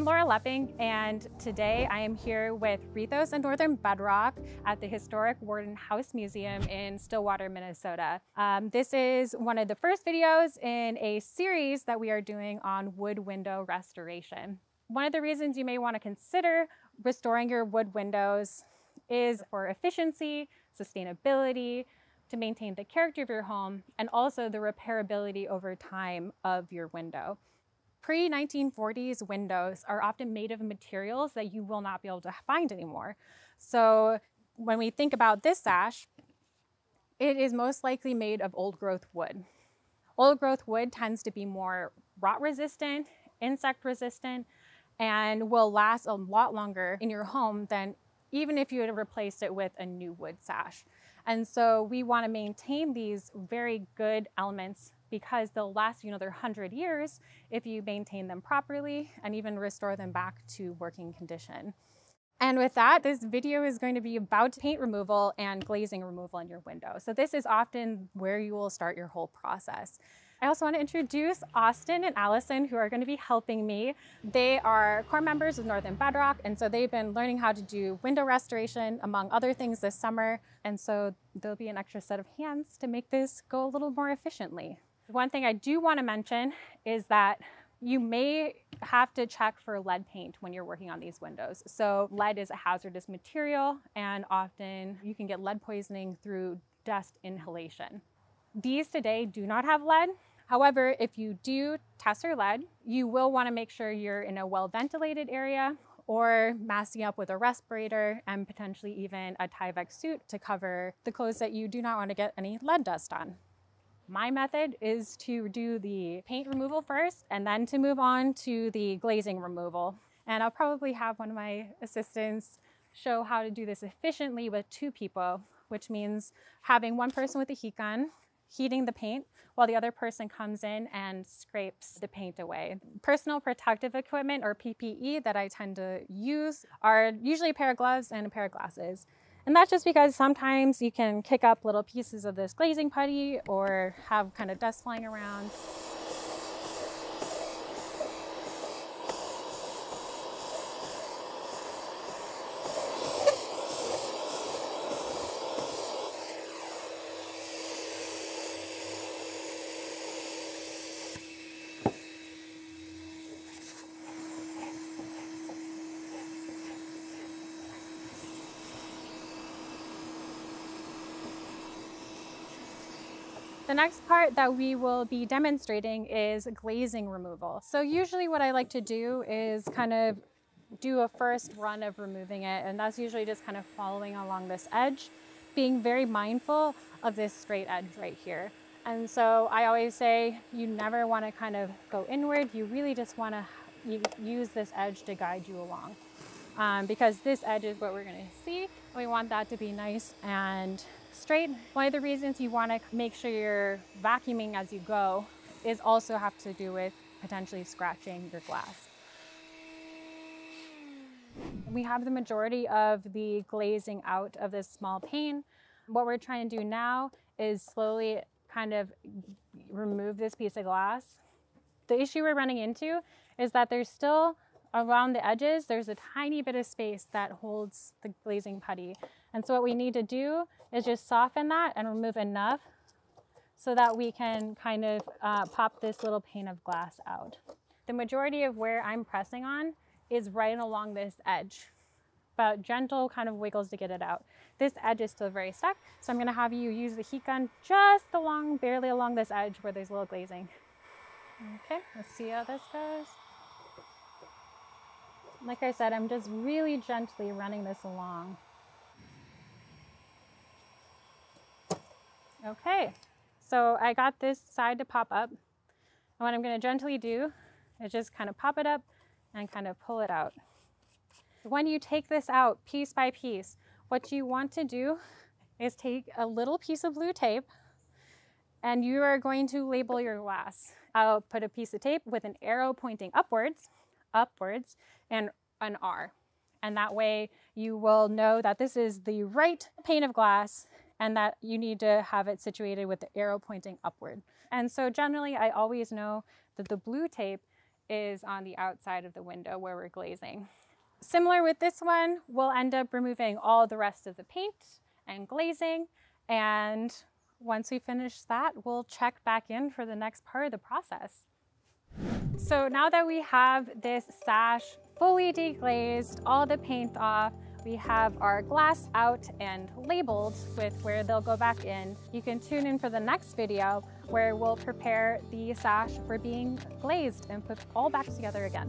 I'm Laura Leppink, and today I am here with Rethos and Northern Bedrock at the historic Warden House Museum in Stillwater, Minnesota. Um, this is one of the first videos in a series that we are doing on wood window restoration. One of the reasons you may want to consider restoring your wood windows is for efficiency, sustainability, to maintain the character of your home, and also the repairability over time of your window. Pre-1940s windows are often made of materials that you will not be able to find anymore. So when we think about this sash, it is most likely made of old growth wood. Old growth wood tends to be more rot resistant, insect resistant, and will last a lot longer in your home than even if you had replaced it with a new wood sash. And so we want to maintain these very good elements because they'll last you another 100 years if you maintain them properly and even restore them back to working condition. And with that, this video is going to be about paint removal and glazing removal in your window. So this is often where you will start your whole process. I also want to introduce Austin and Allison who are going to be helping me. They are core members of Northern Bedrock and so they've been learning how to do window restoration among other things this summer and so there'll be an extra set of hands to make this go a little more efficiently. One thing I do want to mention is that you may have to check for lead paint when you're working on these windows. So lead is a hazardous material and often you can get lead poisoning through dust inhalation. These today do not have lead. However, if you do test for lead, you will want to make sure you're in a well ventilated area or masking up with a respirator and potentially even a Tyvek suit to cover the clothes that you do not want to get any lead dust on. My method is to do the paint removal first and then to move on to the glazing removal. And I'll probably have one of my assistants show how to do this efficiently with two people, which means having one person with a heat gun heating the paint while the other person comes in and scrapes the paint away. Personal protective equipment or PPE that I tend to use are usually a pair of gloves and a pair of glasses. And that's just because sometimes you can kick up little pieces of this glazing putty or have kind of dust flying around. The next part that we will be demonstrating is glazing removal. So usually what I like to do is kind of do a first run of removing it and that's usually just kind of following along this edge, being very mindful of this straight edge right here. And so I always say you never want to kind of go inward, you really just want to use this edge to guide you along. Um, because this edge is what we're going to see. We want that to be nice and straight. One of the reasons you want to make sure you're vacuuming as you go is also have to do with potentially scratching your glass. We have the majority of the glazing out of this small pane. What we're trying to do now is slowly kind of remove this piece of glass. The issue we're running into is that there's still around the edges, there's a tiny bit of space that holds the glazing putty. And so what we need to do is just soften that and remove enough so that we can kind of uh, pop this little pane of glass out. The majority of where I'm pressing on is right along this edge, but gentle kind of wiggles to get it out. This edge is still very stuck, so I'm gonna have you use the heat gun just along, barely along this edge where there's a little glazing. Okay, let's see how this goes. Like I said, I'm just really gently running this along. Okay, so I got this side to pop up. And what I'm gonna gently do is just kind of pop it up and kind of pull it out. When you take this out piece by piece, what you want to do is take a little piece of blue tape and you are going to label your glass. I'll put a piece of tape with an arrow pointing upwards, upwards, and an R. And that way you will know that this is the right pane of glass and that you need to have it situated with the arrow pointing upward. And so generally I always know that the blue tape is on the outside of the window where we're glazing. Similar with this one, we'll end up removing all the rest of the paint and glazing. And once we finish that, we'll check back in for the next part of the process. So now that we have this sash fully deglazed, all the paint off, we have our glass out and labeled with where they'll go back in. You can tune in for the next video where we'll prepare the sash for being glazed and put all back together again.